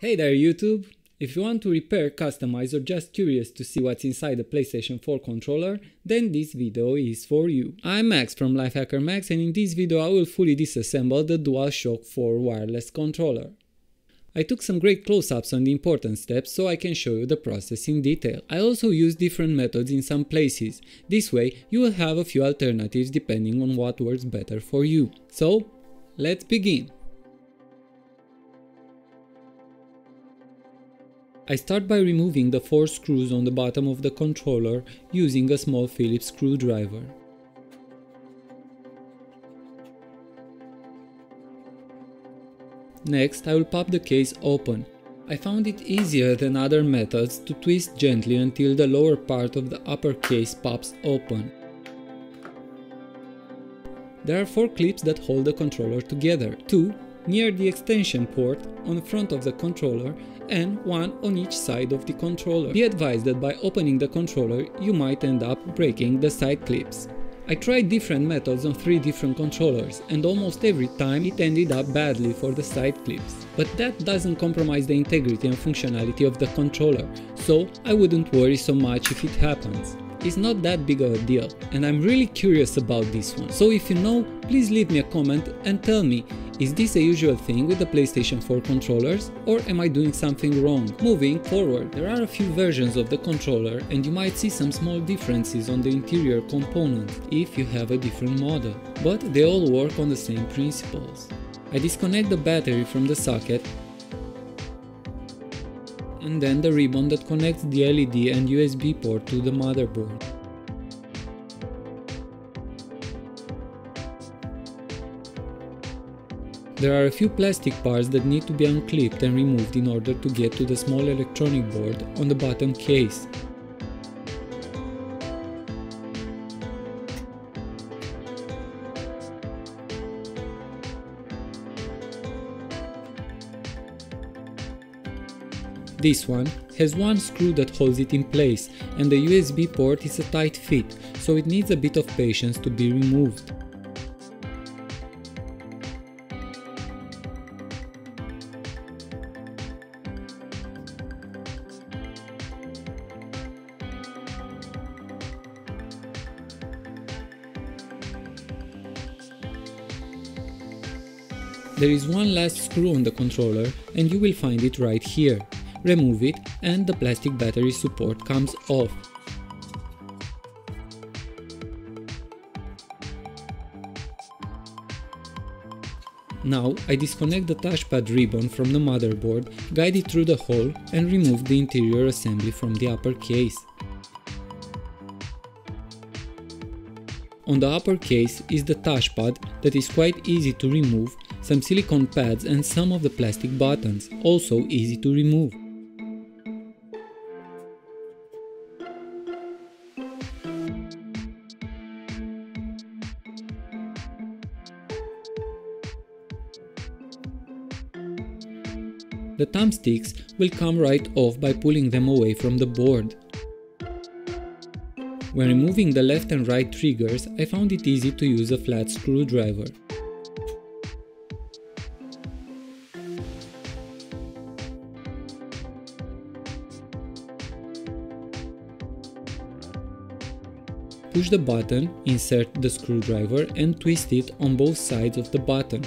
Hey there YouTube! If you want to repair, customize or just curious to see what's inside the PlayStation 4 controller, then this video is for you. I'm Max from Lifehacker Max and in this video I will fully disassemble the DualShock 4 wireless controller. I took some great close-ups on the important steps so I can show you the process in detail. I also use different methods in some places. This way you will have a few alternatives depending on what works better for you. So, let's begin! I start by removing the four screws on the bottom of the controller using a small Phillips screwdriver. Next, I will pop the case open. I found it easier than other methods to twist gently until the lower part of the upper case pops open. There are four clips that hold the controller together, two near the extension port on the front of the controller and one on each side of the controller. Be advised that by opening the controller you might end up breaking the side clips. I tried different methods on three different controllers and almost every time it ended up badly for the side clips. But that doesn't compromise the integrity and functionality of the controller, so I wouldn't worry so much if it happens It's not that big of a deal and I'm really curious about this one. So if you know, please leave me a comment and tell me, is this a usual thing with the PlayStation 4 controllers or am I doing something wrong? Moving forward, there are a few versions of the controller and you might see some small differences on the interior component if you have a different model, but they all work on the same principles. I disconnect the battery from the socket and then the ribbon that connects the LED and USB port to the motherboard. There are a few plastic parts that need to be unclipped and removed in order to get to the small electronic board on the bottom case. This one has one screw that holds it in place and the USB port is a tight fit, so it needs a bit of patience to be removed. There is one last screw on the controller and you will find it right here remove it and the plastic battery support comes off. Now I disconnect the touchpad ribbon from the motherboard, guide it through the hole and remove the interior assembly from the upper case. On the upper case is the touchpad that is quite easy to remove, some silicone pads and some of the plastic buttons, also easy to remove. The thumbsticks will come right off by pulling them away from the board. When removing the left and right triggers, I found it easy to use a flat screwdriver. Push the button, insert the screwdriver and twist it on both sides of the button.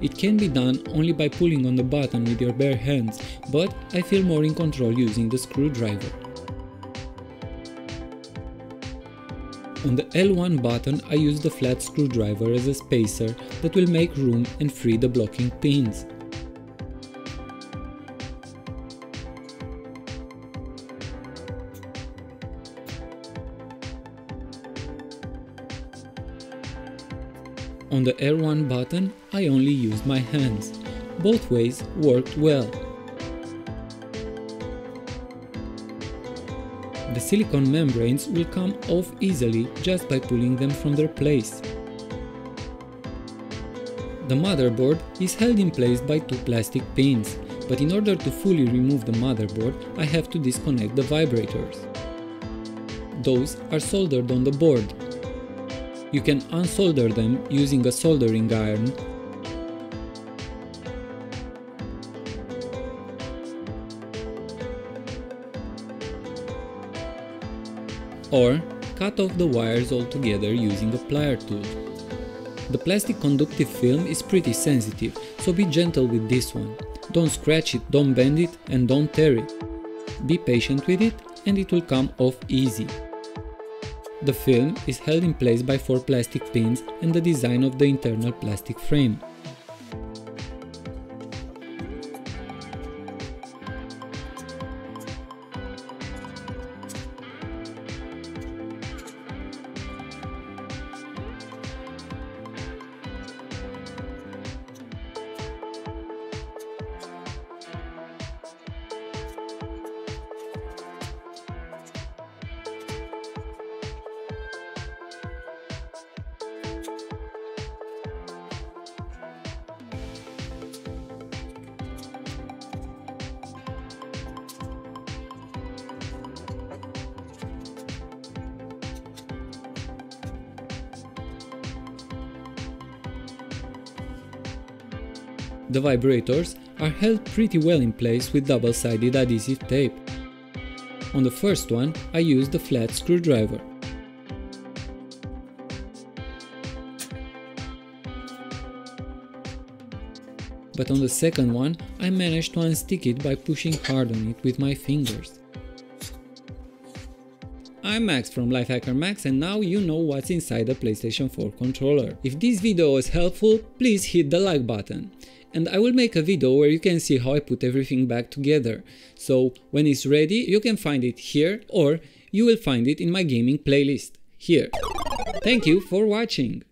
It can be done only by pulling on the button with your bare hands, but I feel more in control using the screwdriver. On the L1 button I use the flat screwdriver as a spacer that will make room and free the blocking pins. On the R1 button I only used my hands. Both ways worked well. The silicone membranes will come off easily just by pulling them from their place. The motherboard is held in place by two plastic pins, but in order to fully remove the motherboard I have to disconnect the vibrators. Those are soldered on the board, you can unsolder them using a soldering iron or cut off the wires altogether using a plier tool. The plastic conductive film is pretty sensitive, so be gentle with this one. Don't scratch it, don't bend it and don't tear it. Be patient with it and it will come off easy. The film is held in place by four plastic pins and the design of the internal plastic frame. The vibrators are held pretty well in place with double-sided adhesive tape. On the first one, I used a flat screwdriver. But on the second one, I managed to unstick it by pushing hard on it with my fingers. I'm Max from Lifehacker Max and now you know what's inside the PlayStation 4 controller. If this video was helpful, please hit the like button. And I will make a video where you can see how I put everything back together. So when it's ready, you can find it here or you will find it in my gaming playlist, here. Thank you for watching!